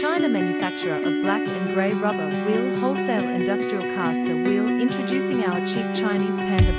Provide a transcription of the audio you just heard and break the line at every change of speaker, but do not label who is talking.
China manufacturer of black and grey rubber wheel wholesale industrial caster wheel introducing our cheap Chinese Panda